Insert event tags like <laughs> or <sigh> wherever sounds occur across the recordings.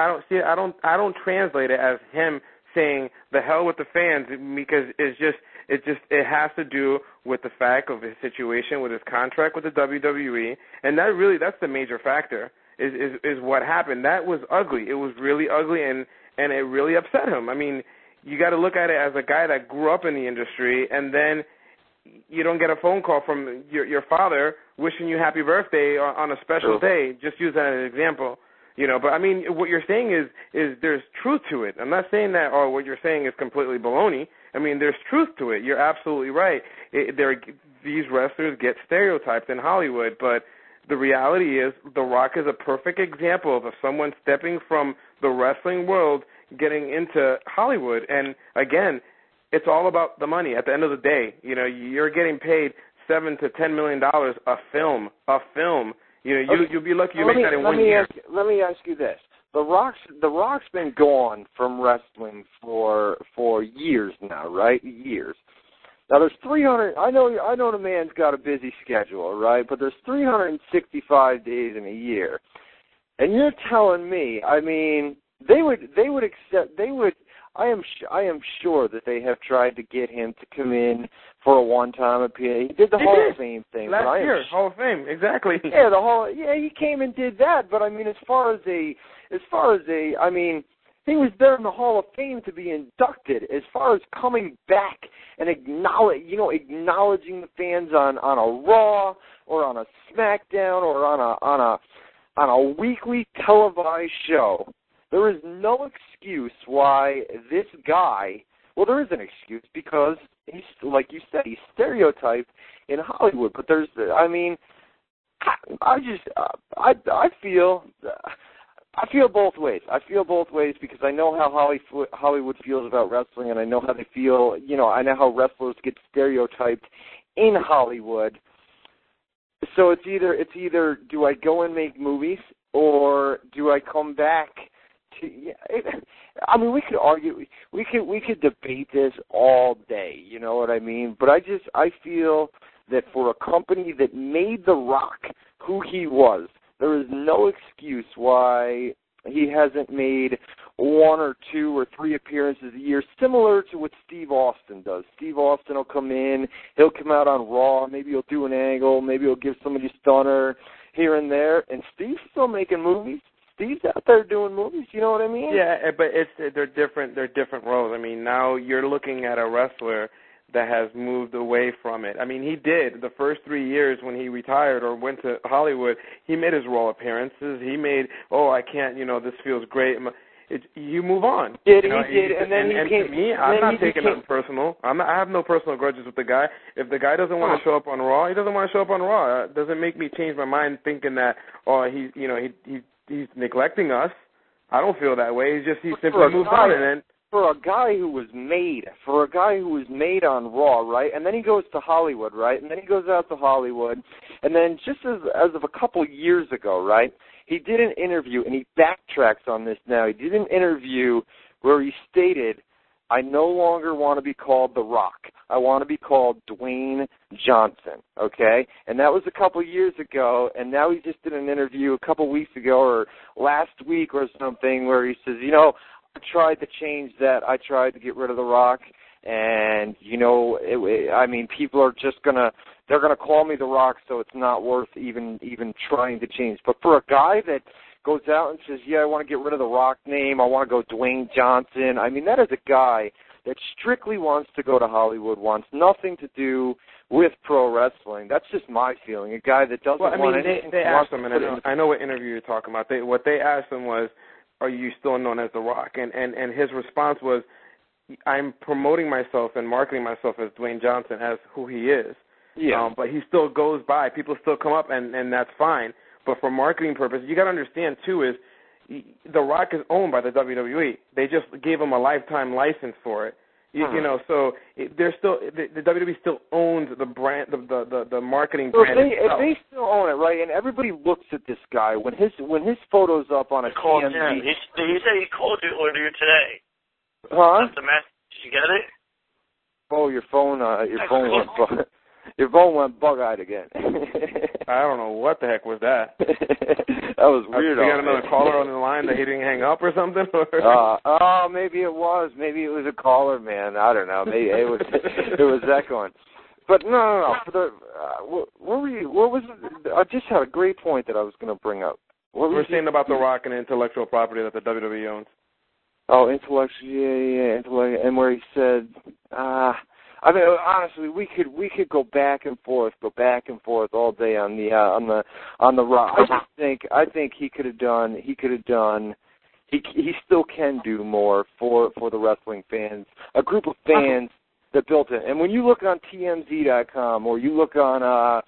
I don't see. It, I don't. I don't translate it as him saying the hell with the fans because it's just it just it has to do with the fact of his situation with his contract with the WWE, and that really that's the major factor is is is what happened. That was ugly. It was really ugly, and and it really upset him. I mean, you got to look at it as a guy that grew up in the industry, and then you don't get a phone call from your your father wishing you happy birthday on, on a special day. Just use that as an example. You know, but I mean, what you're saying is is there's truth to it. I'm not saying that, or what you're saying is completely baloney. I mean, there's truth to it. You're absolutely right. It, there, these wrestlers get stereotyped in Hollywood, but the reality is, The Rock is a perfect example of someone stepping from the wrestling world, getting into Hollywood. And again, it's all about the money. At the end of the day, you know, you're getting paid seven to ten million dollars a film, a film. You know, you okay. you'll be lucky you let make me, that in let one me year. Ask, let me ask you this: the Rock's the Rock's been gone from wrestling for for years now, right? Years. Now there's 300. I know I know the man's got a busy schedule, right? But there's 365 days in a year, and you're telling me, I mean, they would they would accept they would. I am sh- I am sure that they have tried to get him to come in for a one-time appearance. He did the He Hall did. of Fame thing, Last but I am year, Hall of Fame, exactly. <laughs> yeah, the Hall. yeah, he came and did that, but I mean as far as a as far as a I mean he was there in the Hall of Fame to be inducted. As far as coming back and acknowledge you know, acknowledging the fans on on a Raw or on a SmackDown or on a on a on a weekly televised show, there is no excuse why this guy well there is an excuse because he's like you said, he's stereotyped in Hollywood, but there's I mean I just uh, I I feel I feel both ways. I feel both ways because I know how Hollywood feels about wrestling, and I know how they feel. You know, I know how wrestlers get stereotyped in Hollywood. So it's either it's either do I go and make movies or do I come back? Yeah, it, I mean, we could argue, we could we could debate this all day. You know what I mean? But I just I feel that for a company that made The Rock who he was, there is no excuse why he hasn't made one or two or three appearances a year, similar to what Steve Austin does. Steve Austin will come in, he'll come out on Raw, maybe he'll do an angle, maybe he'll give somebody a stunner here and there, and Steve's still making movies. Steve's out there doing movies. You know what I mean? Yeah, eh, but it's they're different. They're different roles. I mean, now you're looking at a wrestler that has moved away from it. I mean, he did the first three years when he retired or went to Hollywood. He made his Raw appearances. He made, oh, I can't, you know, this feels great. It, you move on. Did you know, he did, and then and, he and came. to me, I'm not taking nothing personal. I'm not, I have no personal grudges with the guy. If the guy doesn't want to show up on Raw, he doesn't want to show up on Raw. It doesn't make me change my mind thinking that, oh, he's, you know, he he he's neglecting us. I don't feel that way. He's just he simply moved guy- on, and then for a guy who was made, for a guy who was made on Raw, right? And then he goes to Hollywood, right? And then he goes out to Hollywood, and then just as as of a couple years ago, right? He did an interview, and he backtracks on this now. He did an interview where he stated, "I no longer want to be called The Rock. I want to be called Dwayne Johnson." Okay, and that was a couple years ago, and now he just did an interview a couple weeks ago or last week or something where he says, "You know." I tried to change that. I tried to get rid of the Rock, and you know, it, it, I mean, people are just gonna they're gonna call me the Rock, so it's not worth even even trying to change. But for a guy that goes out and says, "Yeah, I want to get rid of the Rock name. I want to go Dwayne Johnson." I mean, that is a guy that strictly wants to go to Hollywood, wants nothing to do with pro wrestling. That's just my feeling. A guy that doesn't Well, I want mean, they anything. they asked him, and I know, I know what interview you're talking about. They what they asked him was, "Are you still known as The Rock?" And and and his response was, "I'm promoting myself and marketing myself as Dwayne Johnson as who he is." yeah. Um, but he still goes by. People still come up, and and that's fine. But for marketing purposes, you got to understand too is The Rock is owned by the WWE. They just gave him a lifetime license for it. You, you Hmm. know, so it, they're still the, the WWE still owns the brand, the the the, the marketing So if brand they, if they still own it, right, and everybody looks at this guy when his when his photo's up on a I called him. He, he said he called you earlier today. huh? That's the message. Did you get it? Oh, your phone, uh, your I phone called- went. Your phone went bug-eyed again. <laughs> I don't know what the heck was that. <laughs> that was weird. We got another caller on the line that he didn't hang up or something. <laughs> uh, oh, maybe it was. Maybe it was a caller, man. I don't know. Maybe it was. it was echoing. But no, no, no. For the uh, what, what were you? What was? It? I just had a great point that I was going to bring up. What We're saying about the Rock and intellectual property that the WWE owns. Oh, intellectual, yeah, yeah, intellect, and where he said, uh I mean, honestly, we could we could go back and forth, go back and forth all day on the uh, on the on the rock. I just think I think he could have done he could have done he he still can do more for for the wrestling fans, a group of fans that built it. And when you look on TMZ.com or you look on uh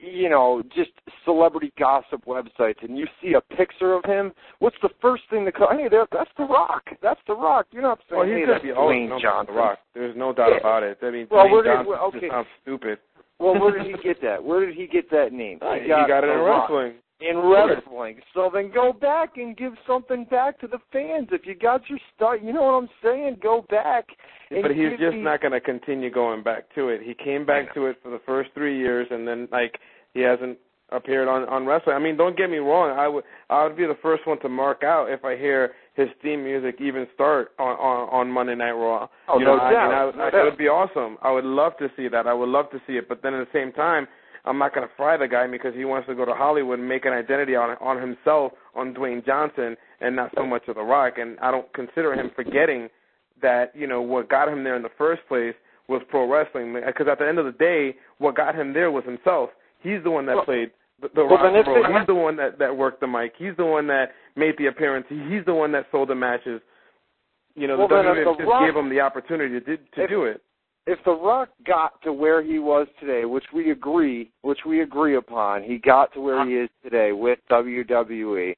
you know, just celebrity gossip websites, and you see a picture of him, what's the first thing to come? Hey, that's The Rock. That's The Rock. You're not saying, well, he's hey, that's Dwayne Johnson. The Rock. There's no doubt Yeah. about it. I mean, Well, Dwayne where did- Johnson well, okay. sounds stupid. Well, where did he get that? Where did he get that name? Uh, he got, it in Rock. wrestling. In wrestling. So then go back and give something back to the fans. If you got your start, you know what I'm saying? Go back. But he's just me- not going to continue going back to it. He came back to it for the first three years, and then like he hasn't appeared on on wrestling. I mean, don't get me wrong. I would I would be the first one to mark out if I hear his theme music even start on on, on Monday Night Raw. Oh, you no know, I doubt. mean, I, No I, doubt. it would be awesome. I would love to see that. I would love to see it. But then at the same time, I'm not going to fry the guy because he wants to go to Hollywood and make an identity on on himself on Dwayne Johnson and not so much of The Rock. And I don't consider him forgetting that you know what got him there in the first place was pro wrestling. Because at the end of the day, what got him there was himself. He's the one that Well- played the, the well, rock then if and roll. He's the one that that worked the mic. He's the one that made the appearance. He's the one that sold the matches. You know, Well, the WWE The just Rock- gave him the opportunity to to If- do it. if The Rock got to where he was today, which we agree, which we agree upon, he got to where uh, he is today with WWE.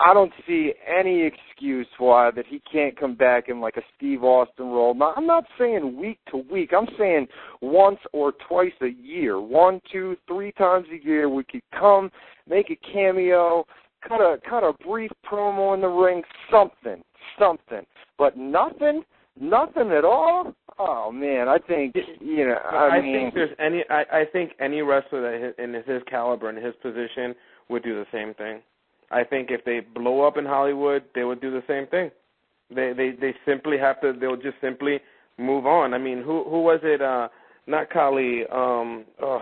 I don't see any excuse why that he can't come back in like a Steve Austin role. Now, I'm not saying week to week. I'm saying once or twice a year, one, two, three times a year. We could come, make a cameo, cut a cut a brief promo in the ring, something, something. But nothing, nothing at all. Oh man, I think you know. I, I, mean, think there's any. I, I think any wrestler that in his caliber and his position would do the same thing. I think if they blow up in Hollywood, they would do the same thing. They they they simply have to. They'll just simply move on. I mean, who who was it? Uh, not Khali. Um, oh,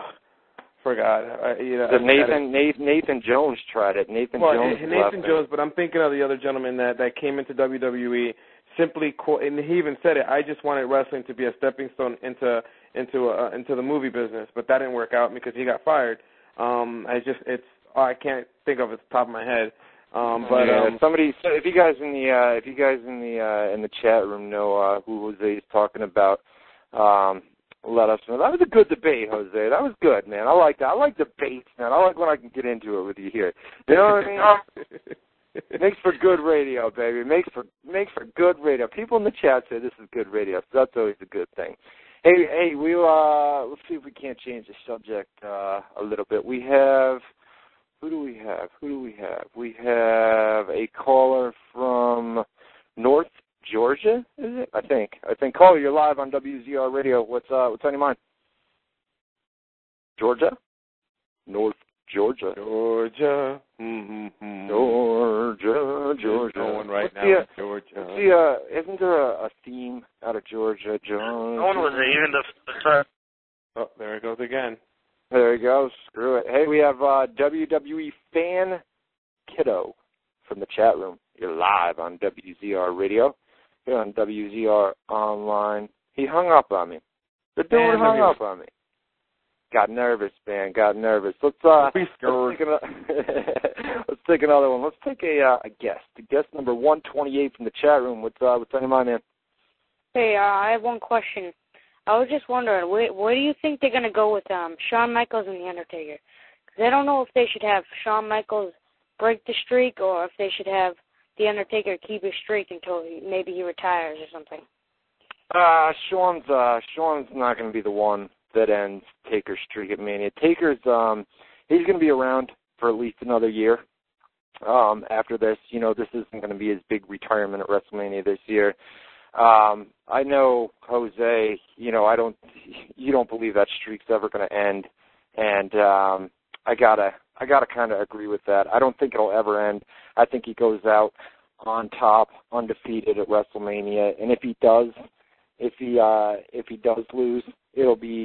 forgot. Uh, you know, the Nathan, Nathan Nathan Jones tried it. Nathan well, Jones. Nathan left it. Jones, but I'm thinking of the other gentleman that that came into WWE simply, and he even said it. I just wanted wrestling to be a stepping stone into into uh, into the movie business, but that didn't work out because he got fired. Um, I just it's oh, I can't think of it at the top of my head. Um, but yeah, um, somebody, so if you guys in the uh, if you guys in the uh, in the chat room know uh, who Jose is talking about, um, let us know. That was a good debate, Jose. That was good, man. I like that. I like debates, man. I like when I can get into it with you here. You know what I mean? It <laughs> makes for good radio, baby. It makes for makes for good radio. People in the chat say this is good radio, so that's always a good thing. Hey, hey, we uh let's see if we can't change the subject uh a little bit. We have who do we have? Who do we have? We have a caller from North Georgia, is it? I think. I think caller, you're live on WZR radio. What's uh what's on your mind? Georgia? North Georgia. Georgia, mm-hmm. Georgia, Georgia. going right What's now, the, uh, in Georgia. what's the, uh, isn't there a, a theme out of Georgia, Georgia? No one was there, even the, the son. oh, there it goes again. There you go. Screw it. Hey, we have uh, WWE fan Kiddo from the chat room. You're live on WZR Radio. You're on WZR online. He hung up on me. The dude Man, hung up on me. Got nervous, man. Got nervous. Let's uh, Be let's scared. take, another, <laughs> let's take another one. Let's take a uh, a guest. The guest number one twenty eight from the chat room. What's uh, what's on your mind, man? Hey, uh, I have one question. I was just wondering, where, where do you think they're gonna go with um Shawn Michaels and the Undertaker? Because I don't know if they should have Shawn Michaels break the streak, or if they should have the Undertaker keep his streak until he, maybe he retires or something. Uh, Shawn's uh, Shawn's not going to be the one that ends Taker's streak at Mania. Taker's um, he's going to be around for at least another year. Um, after this, you know, this isn't going to be his big retirement at WrestleMania this year. Um, I know Jose. You know, I don't. <laughs> you don't believe that streak's ever going to end, and um, I gotta I gotta kind of agree with that. I don't think it'll ever end. I think he goes out on top, undefeated at WrestleMania, and if he does, if he uh, if he does lose, it'll be